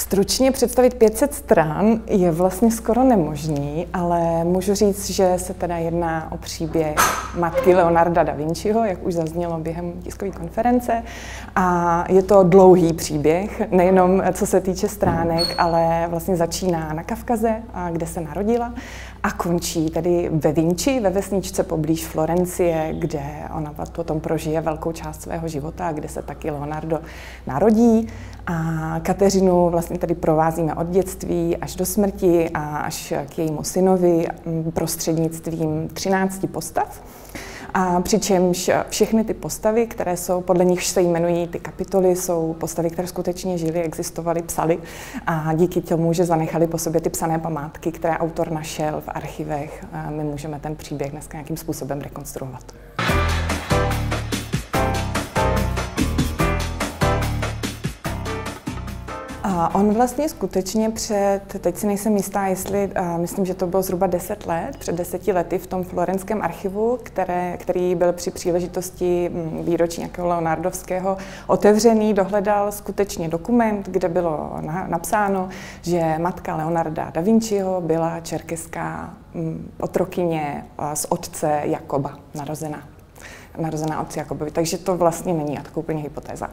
Stručně představit 500 stran je vlastně skoro nemožný, ale můžu říct, že se teda jedná o příběh matky Leonarda da Vinciho, jak už zaznělo během tiskové konference. A je to dlouhý příběh, nejenom co se týče stránek, ale vlastně začíná na Kavkaze, kde se narodila a končí tedy ve Vinci, ve vesničce poblíž Florencie, kde ona potom prožije velkou část svého života, kde se taky Leonardo narodí. A Kateřinu vlastně tedy provázíme od dětství až do smrti a až k jejímu synovi prostřednictvím 13 postav. A přičemž všechny ty postavy, které jsou, podle nich se jmenují ty kapitoly, jsou postavy, které skutečně žily, existovaly, psali a díky tomu, že zanechali po sobě ty psané památky, které autor našel v archivech, my můžeme ten příběh dneska nějakým způsobem rekonstruovat. On vlastně skutečně před, teď si nejsem jistá, jestli, myslím, že to bylo zhruba 10 let, před deseti lety v tom florenském archivu, které, který byl při příležitosti mm, výročí nějakého Leonardovského otevřený, dohledal skutečně dokument, kde bylo na, napsáno, že matka Leonarda da Vinciho byla čerkeská mm, otrokyně z otce Jakoba, narozená narozená otci Jakobovi. Takže to vlastně není taková úplně hypotéza.